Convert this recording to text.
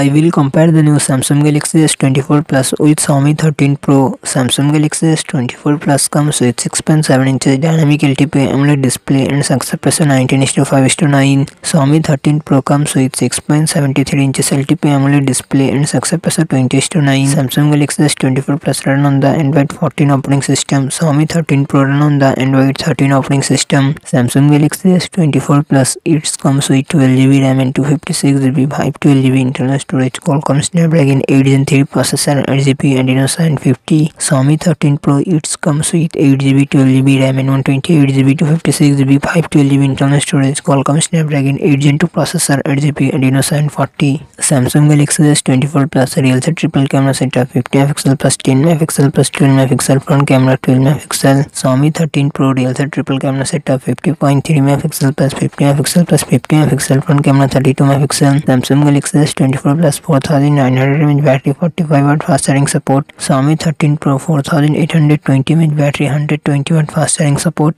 I will compare the new Samsung Galaxy S24 Plus with Xiaomi 13 Pro. Samsung Galaxy S24 Plus comes with 6.7 inches dynamic LTP AMOLED display and success ratio 19:5:9. Xiaomi 13 Pro comes with 6.73 inches LTP AMOLED display and success ratio 20:9. Samsung Galaxy S24 Plus run on the Android 14 operating system. Xiaomi 13 Pro run on the Android 13 operating system. Samsung Galaxy S24 Plus it comes with 12GB RAM and 256GB 512GB internal storage Qualcomm Snapdragon 8 Gen 3 processor 8GB Adreno 750 Xiaomi 13 Pro it comes with 8GB 12GB RAM and 128GB 256GB 512GB internal storage Qualcomm Snapdragon 8 Gen 2 processor 8GB Adreno 740 Samsung Galaxy S24 Plus real set triple camera setup 50 MP plus 10 MP plus 12 MP front camera 12 MP Xiaomi 13 Pro real set triple camera setup 50.3 MP plus 50 MP plus 50 MP front camera 32 MP Samsung Galaxy S24 plus 4900 mAh battery 45 watt fast charging support Xiaomi 13 Pro 4820 mAh battery 120 watt fast charging support